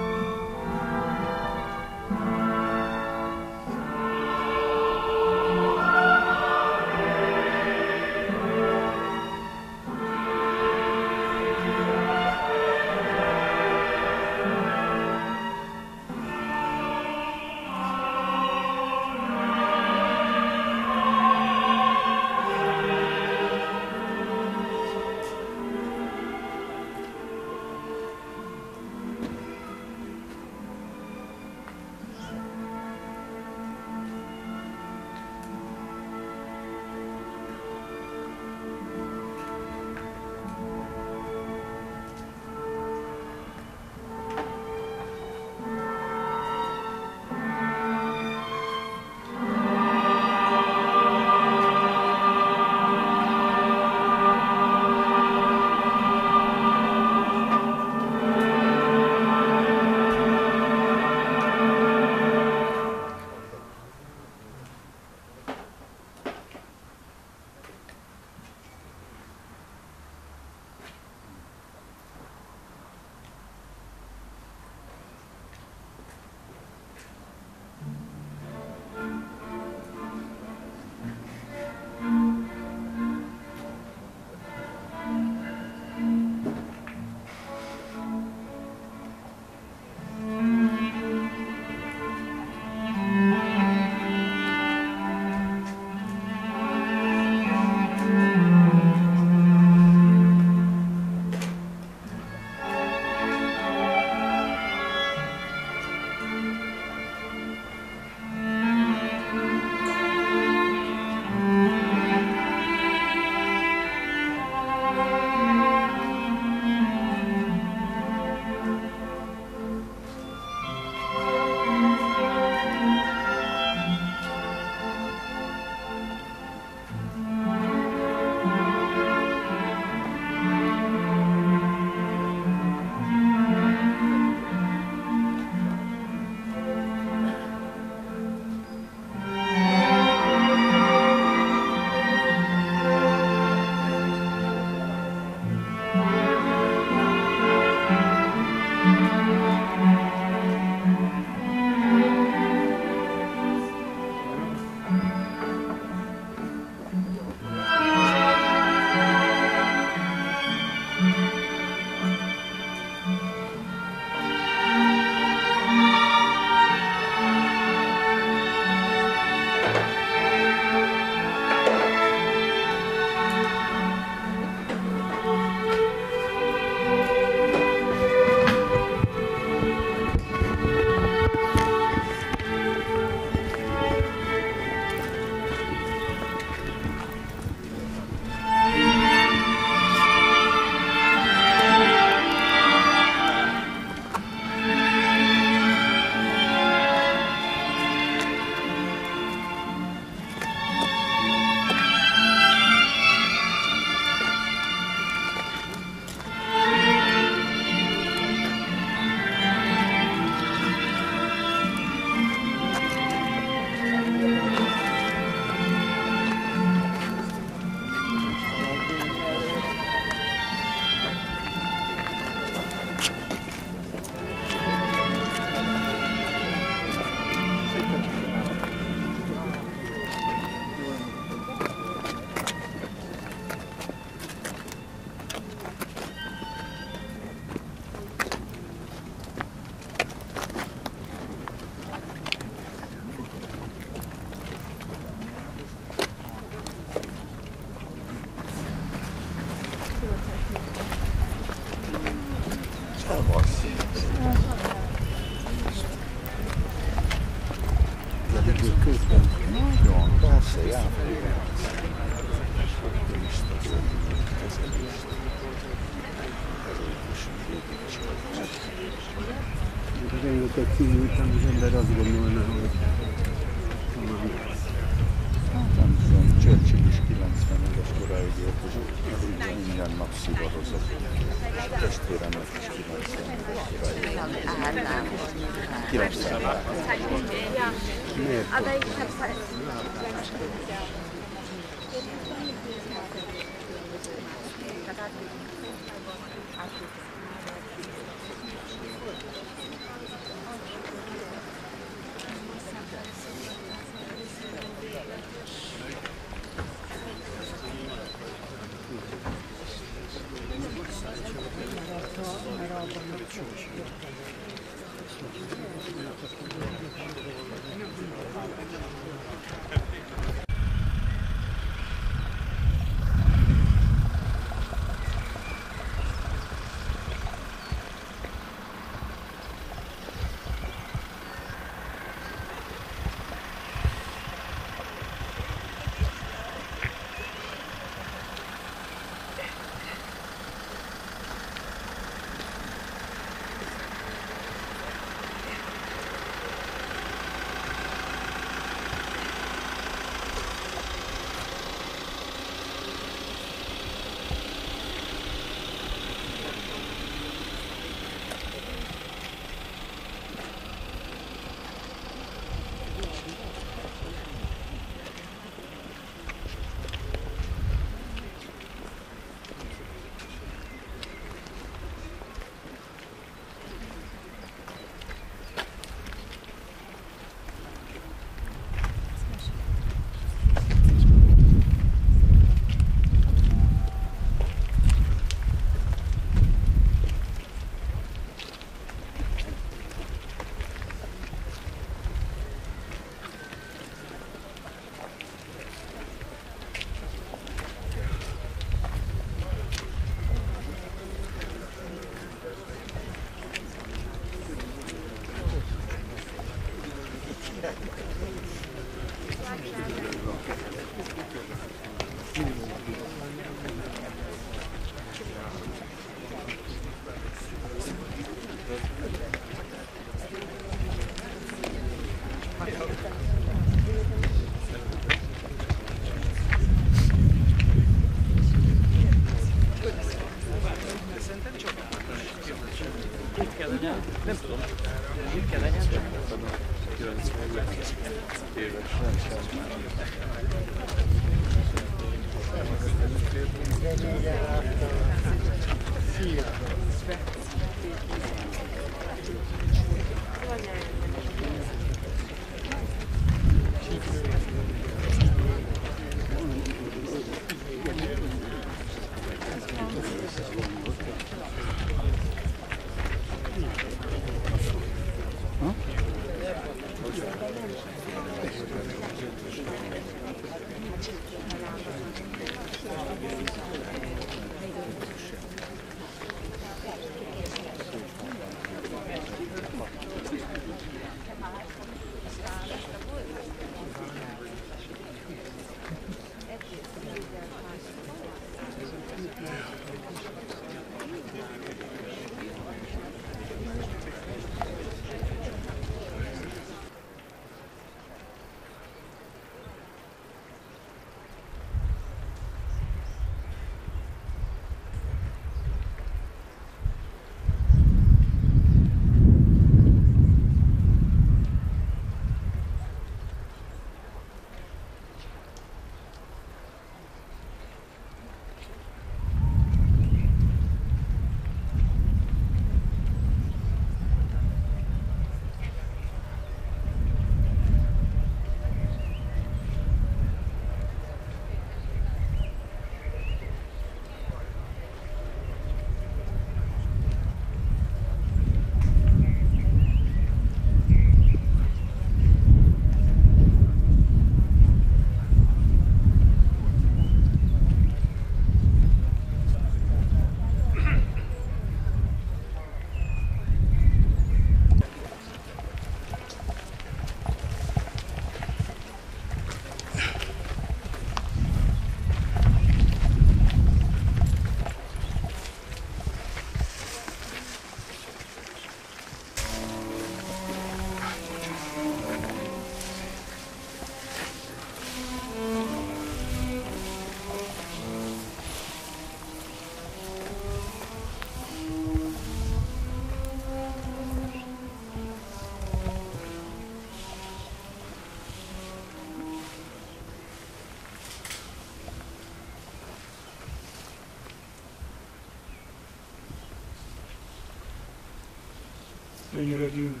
Könyörögünk.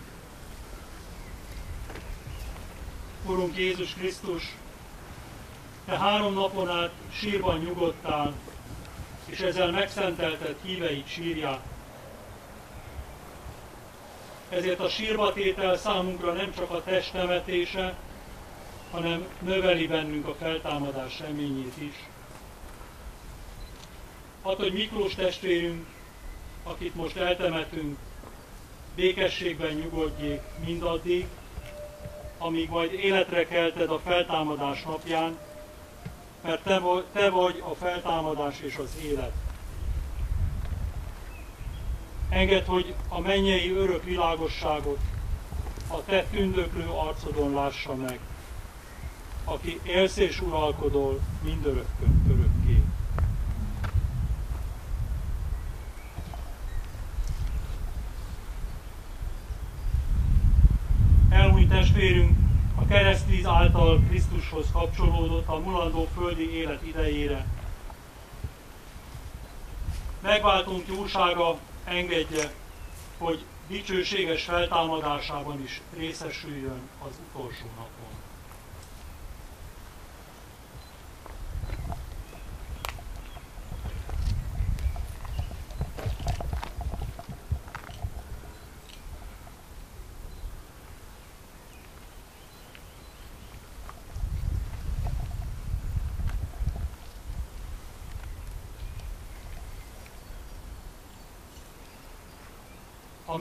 Urunk Jézus Krisztus, Te három napon át sírban nyugodtál, és ezzel megszentelted híveid sírját. Ezért a sírbatétel számunkra nem csak a test nevetése, hanem növeli bennünk a feltámadás reményét is. Hát, hogy Miklós testvérünk, akit most eltemetünk, békességben nyugodjék mindaddig, amíg majd életre kelted a feltámadás napján, mert te vagy, a feltámadás és az élet. Engedd, hogy a mennyei örök világosságot a te tündöklő arcodon lássa meg, aki élsz és uralkodol mindörökkön örökké. Elmúlt testvérünk a által Krisztushoz kapcsolódott a mulandó földi élet idejére. Megváltunk jósága engedje, hogy dicsőséges feltámadásában is részesüljön az utolsó napon.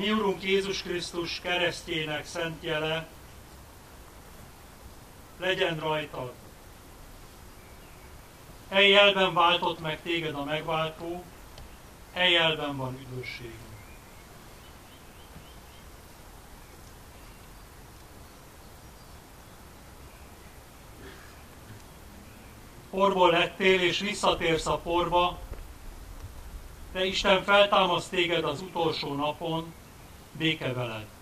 Mi Urunk Jézus Krisztus keresztjének szent jele legyen rajtad. Eljelben váltott meg téged a megváltó, eljelben van üdvösség. Porból lettél, és visszatérsz a porba, de Isten feltámaszt téged az utolsó napon, béke veled.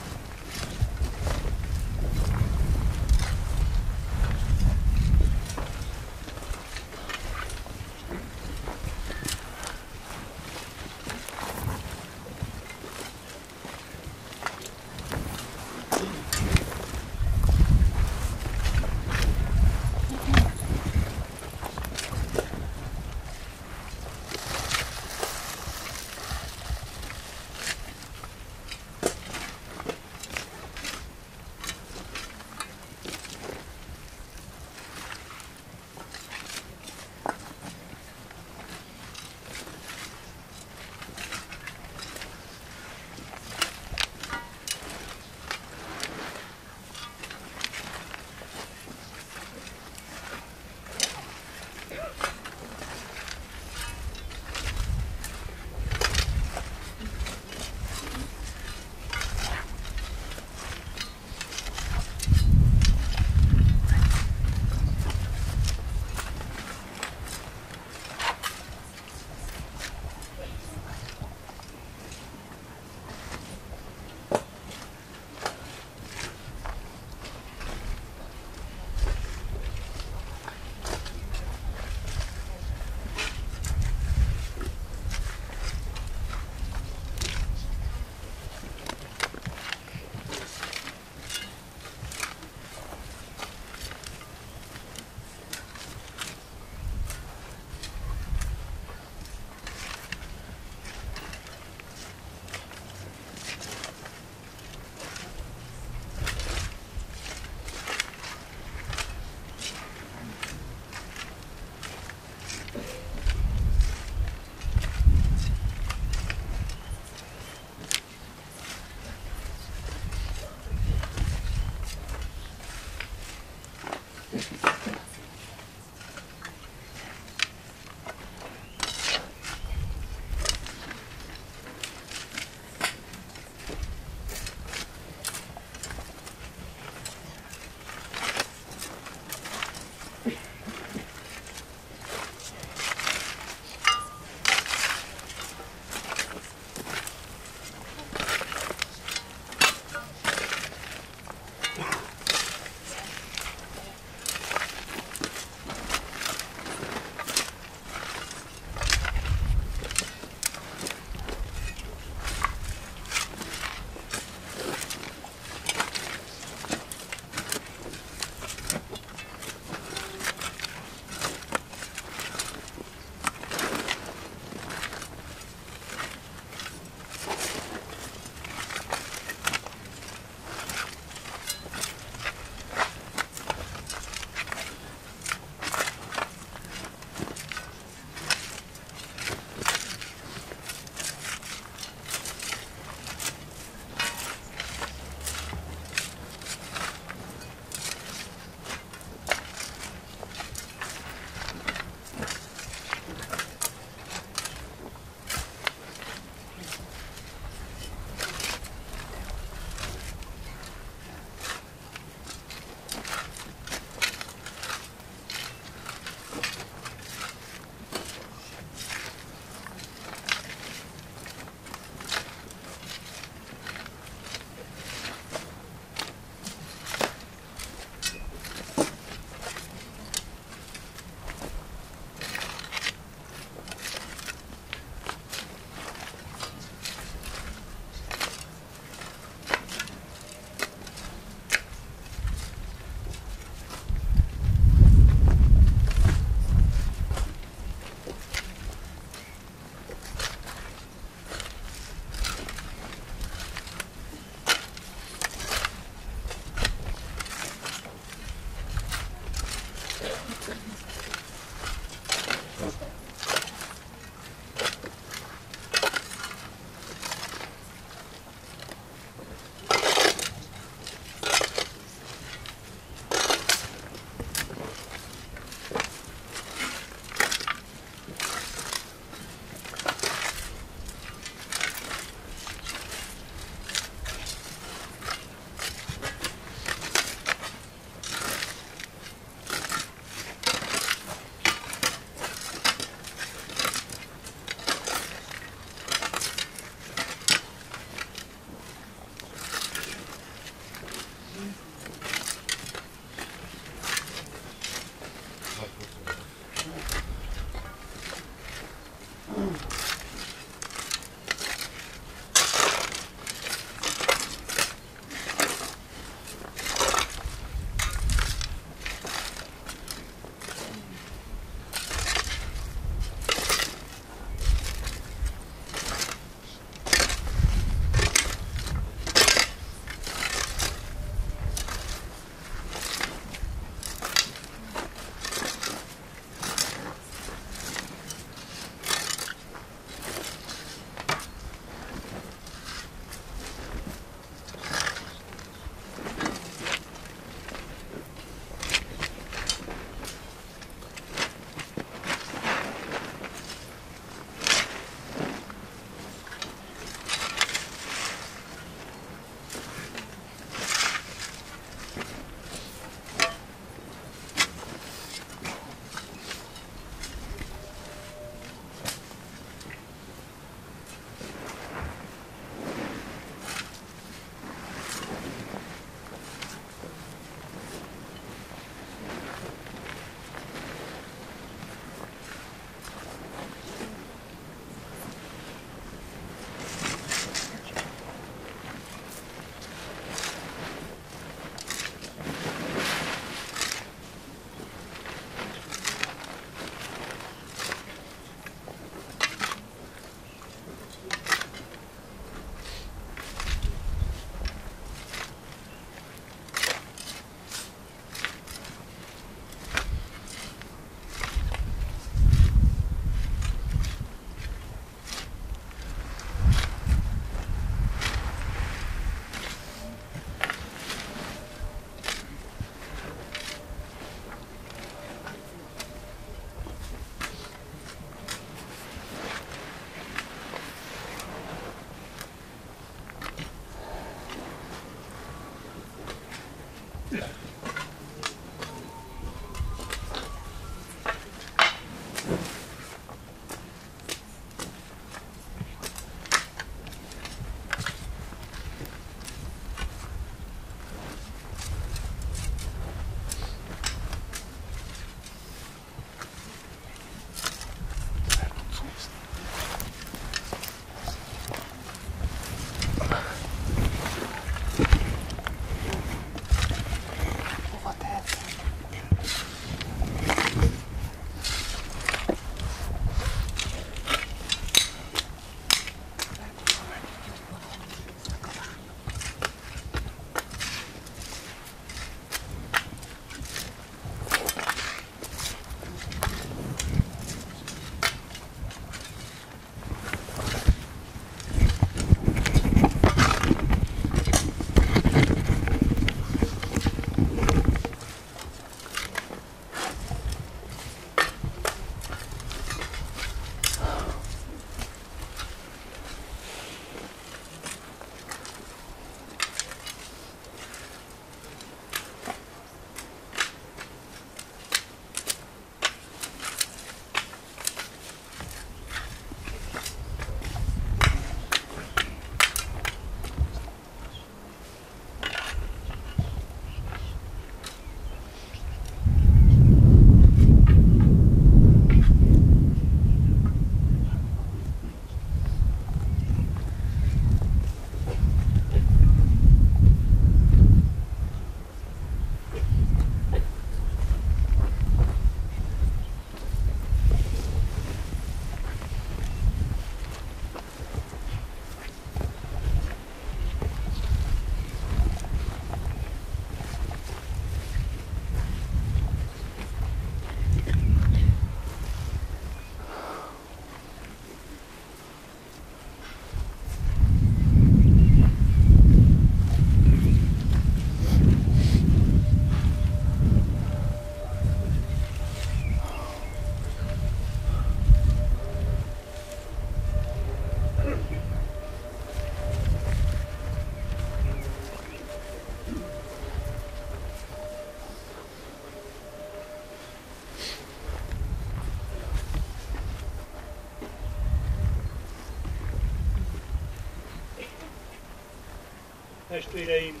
Testvéreim!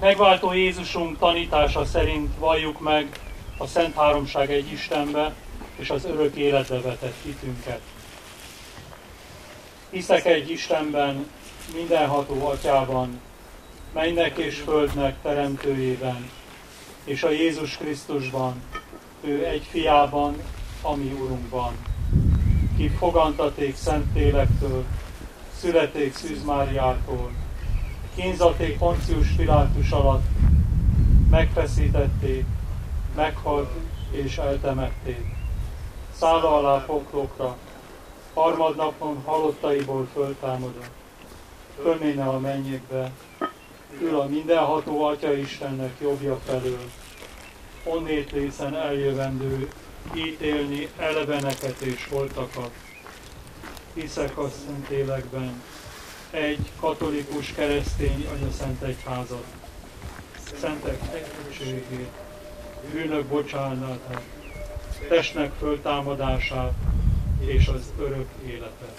Megváltó Jézusunk tanítása szerint valljuk meg a Szent Háromság egy Istenbe és az örök életbe vetett hitünket. Hiszek egy Istenben, mindenható Atyában, mennek és földnek teremtőjében, és a Jézus Krisztusban, ő egy fiában, ami Urunkban, ki fogantaték Szentlélektől, születék Szűz Máriától, kínzaték Poncius Pilátus alatt, megfeszítették, meghalt és eltemették. Szála alá poklokra, harmadnapon halottaiból föltámadott, fölméne a mennyekbe, ül a mindenható Atya Istennek jobbja felől, onnét részen eljövendő, ítélni eleveneket és holtakat hiszek a Élekben, egy katolikus keresztény Szent Egyházat, szentek egységét, bűnök bocsánatát, testnek föltámadását és az örök életet.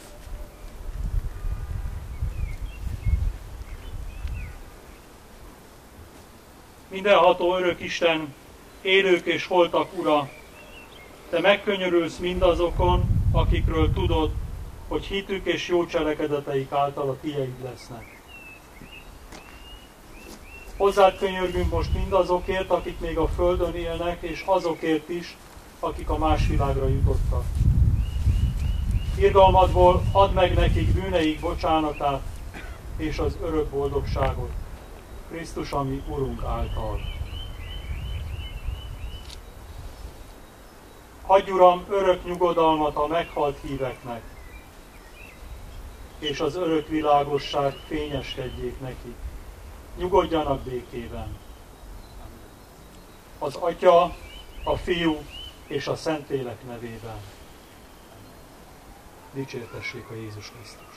Mindenható örök Isten, élők és holtak ura, te megkönyörülsz mindazokon, akikről tudod, hogy hitük és jó cselekedeteik által a tieid lesznek. Hozzád könyörgünk most mindazokért, akik még a Földön élnek, és azokért is, akik a más világra jutottak. Irgalmadból add meg nekik bűneik bocsánatát és az örök boldogságot. Krisztus, ami Urunk által. Hagyj, Uram, örök nyugodalmat a meghalt híveknek, és az örök világosság fényeskedjék neki. Nyugodjanak békében. Az Atya, a Fiú és a Szentlélek nevében. Dicsértessék a Jézus Krisztus.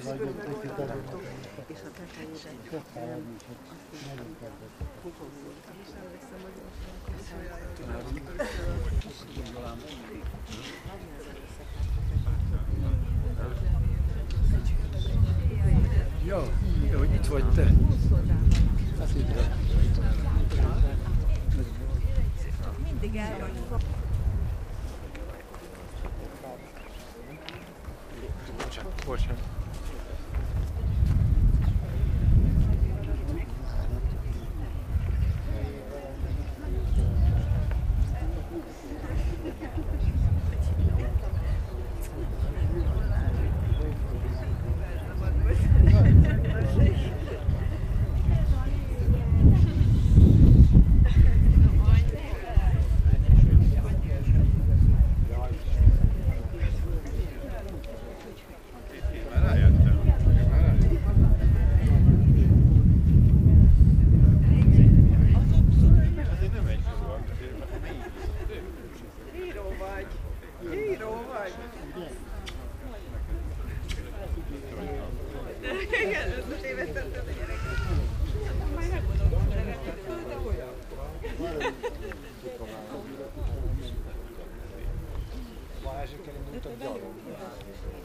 Jó, It's.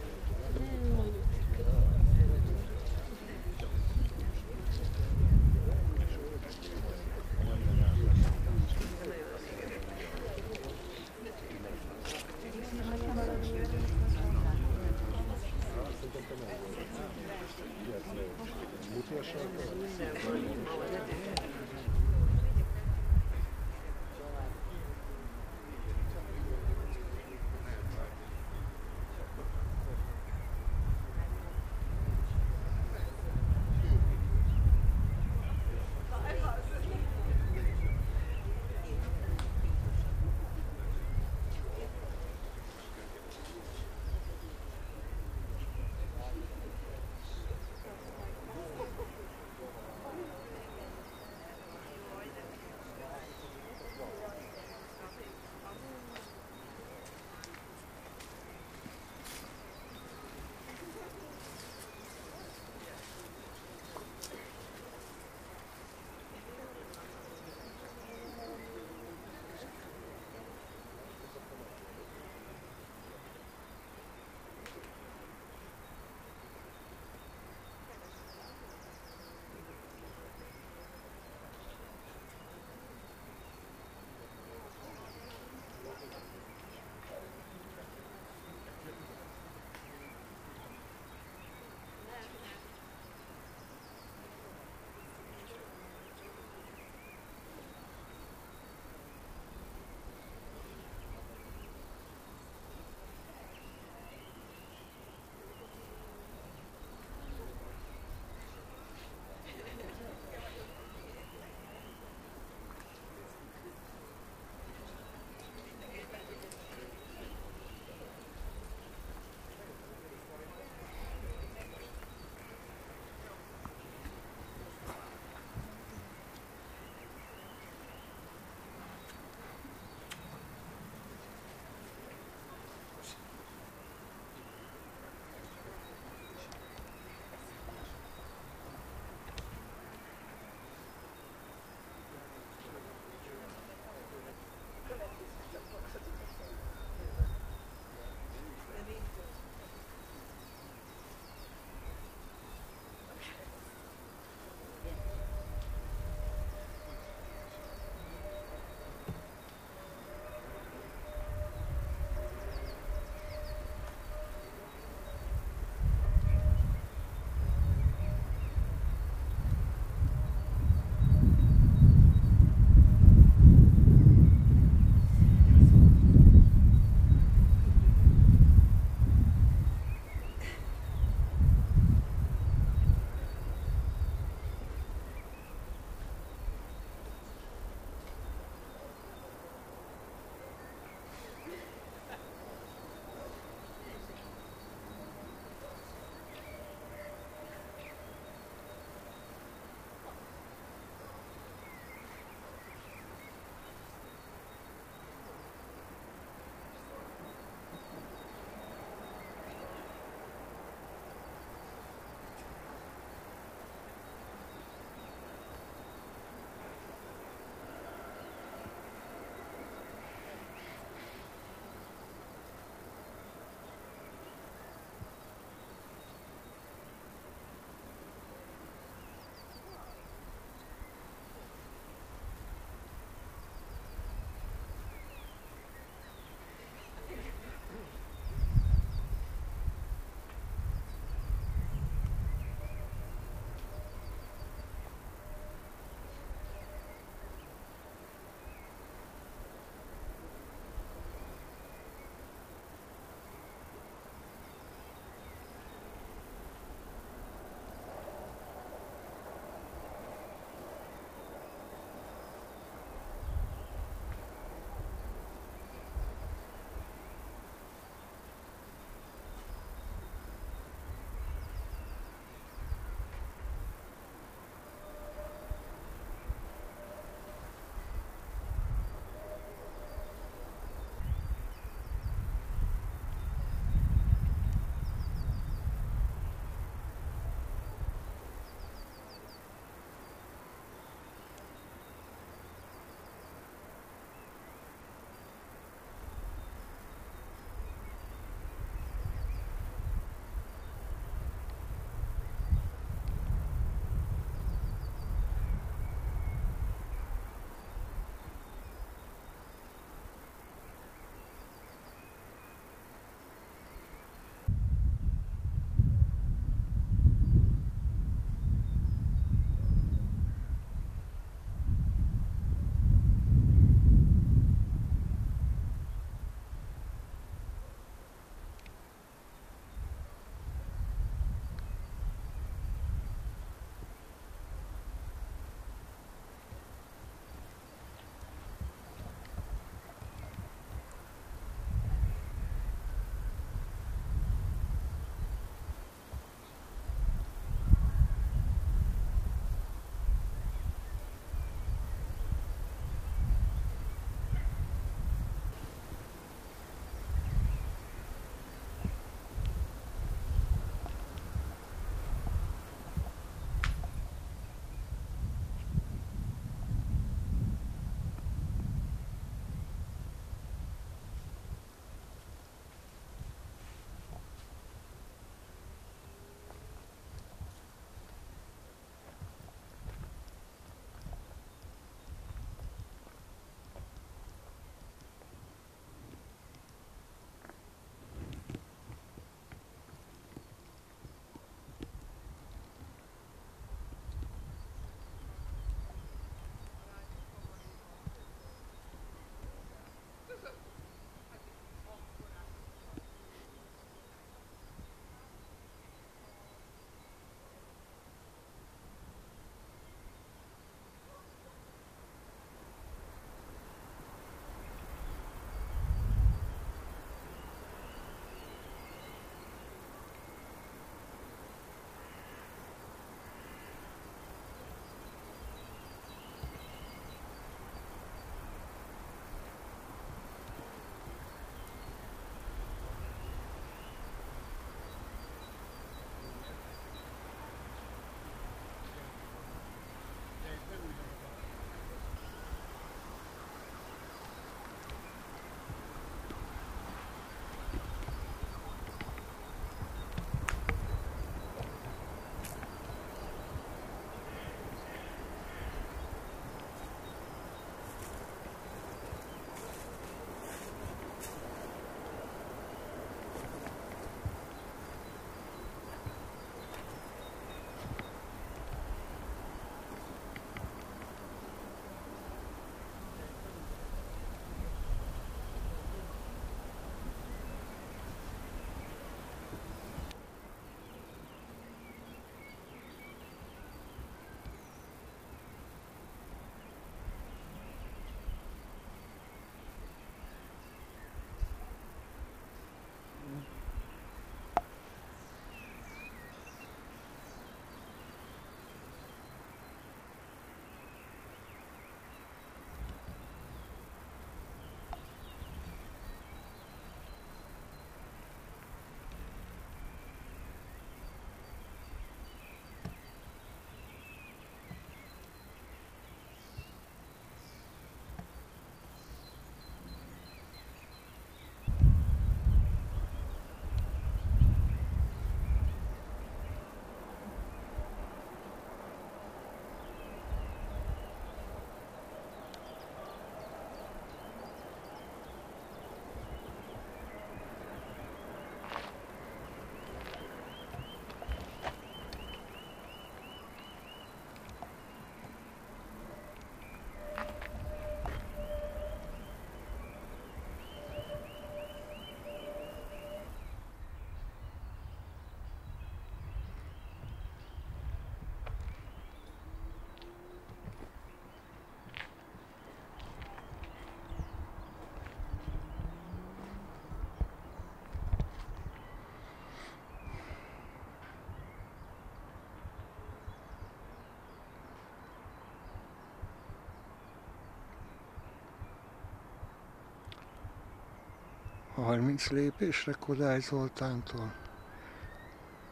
30 lépésre Kodály Zoltántól,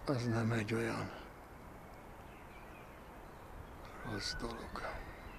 az nem egy olyan rossz dolog.